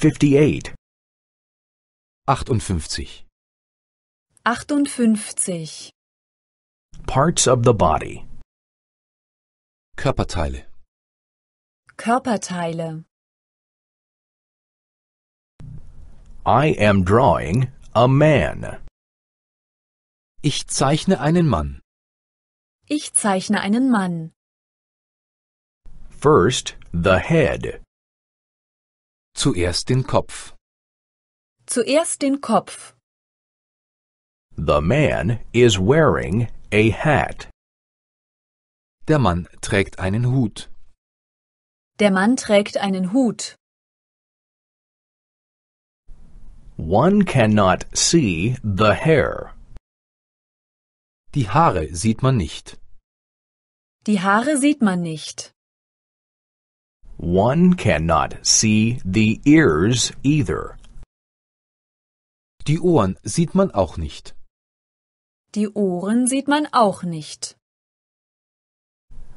58. 58. 58. Parts of the body. Körperteile. Körperteile. I am drawing a man. Ich zeichne einen Mann. Ich zeichne einen Mann. First, the head. Zuerst den Kopf. Zuerst den Kopf. The man is wearing a hat. Der Mann trägt einen Hut. Der Mann trägt einen Hut. One cannot see the hair. Die Haare sieht man nicht. Die Haare sieht man nicht. One cannot see the ears either. Die Ohren sieht man auch nicht. Die Ohren sieht man auch nicht.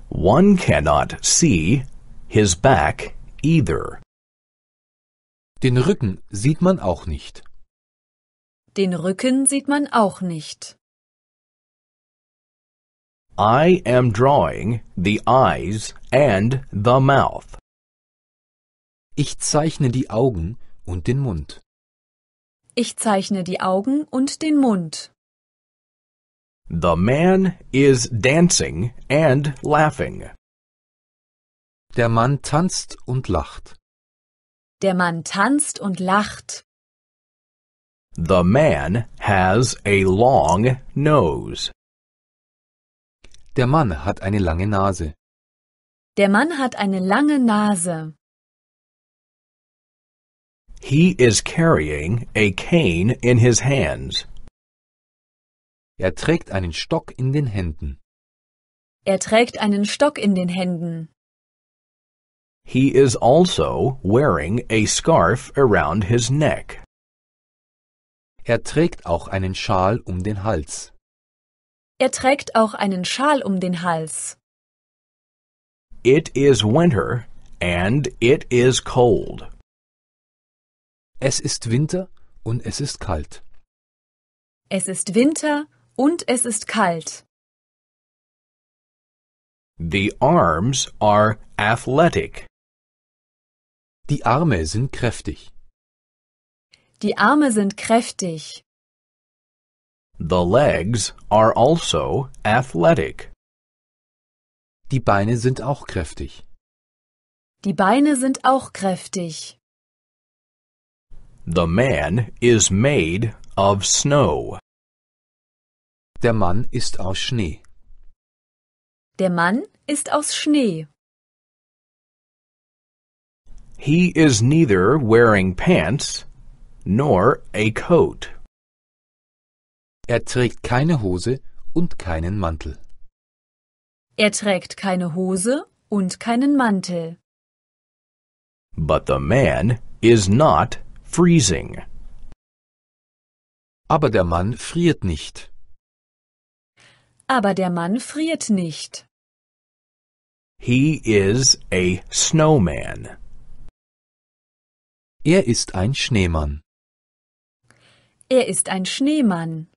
One cannot see his back either. Den Rücken sieht man auch nicht. Den Rücken sieht man auch nicht. I am drawing the eyes and the mouth. Ich zeichne die Augen und den Mund. Ich zeichne die Augen und den Mund. The man is dancing and laughing. Der Mann tanzt und lacht. Der Mann tanzt und lacht. The man has a long nose. Der Mann hat eine lange Nase. Der Mann hat eine lange Nase. He is carrying a cane in his hands. Er trägt einen Stock in den Händen. Er trägt einen Stock in den Händen. He is also wearing a scarf around his neck. Er trägt auch einen Schal um den Hals. Er trägt auch einen Schal um den Hals. It is winter and it is cold. Es ist Winter und es ist kalt. Es ist Winter und es ist kalt. The arms are athletic. Die Arme sind kräftig. Die Arme sind kräftig. The legs are also athletic. Die Beine sind auch kräftig. Die Beine sind auch kräftig. The man is made of snow. Der Mann ist aus Schnee. Der Mann ist aus Schnee. He is neither wearing pants nor a coat. Er trägt keine Hose und keinen Mantel. Er trägt keine Hose und keinen Mantel. But the man is not freezing. Aber der Mann friert nicht. Aber der Mann friert nicht. He is a snowman. Er ist ein Schneemann. Er ist ein Schneemann.